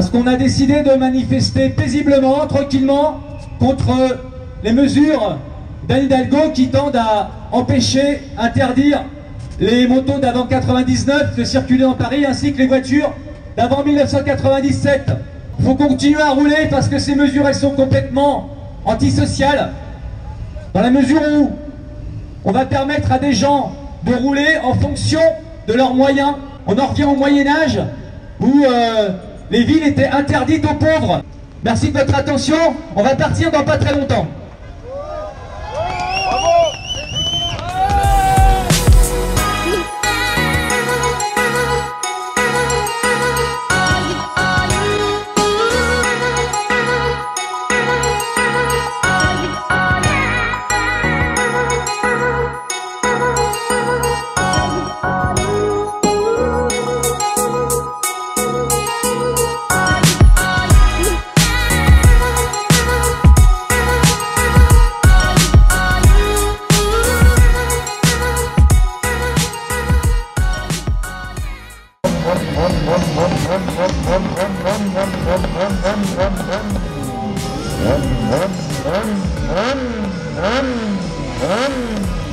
Parce qu'on a décidé de manifester paisiblement, tranquillement, contre les mesures d'Anne Hidalgo qui tendent à empêcher, interdire les motos d'avant 99 de circuler dans Paris ainsi que les voitures d'avant 1997. Il faut continuer à rouler parce que ces mesures elles sont complètement antisociales dans la mesure où on va permettre à des gens de rouler en fonction de leurs moyens. On en revient au Moyen Âge où euh, les villes étaient interdites aux pauvres. Merci de votre attention. On va partir dans pas très longtemps. Om, om, om, om,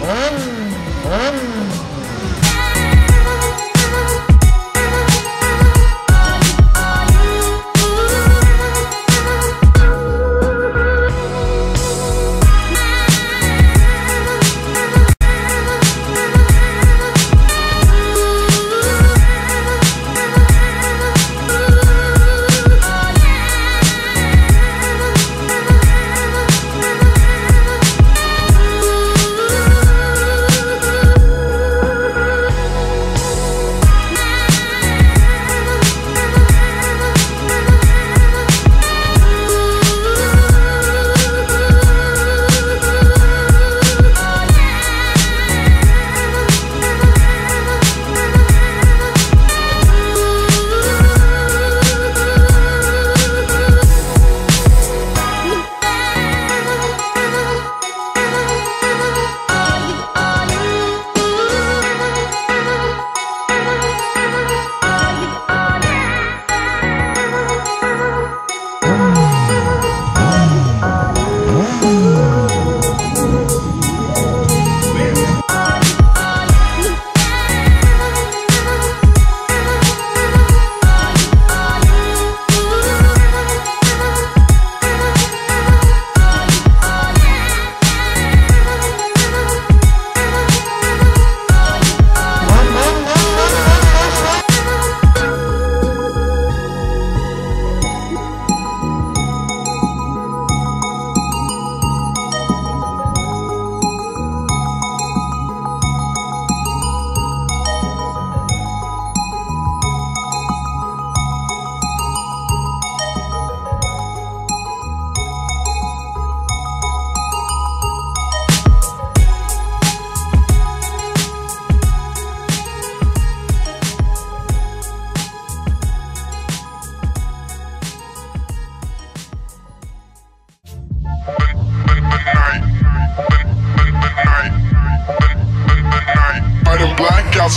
om.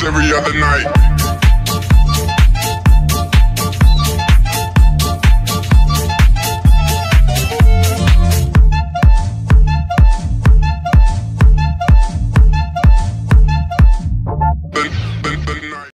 every other night.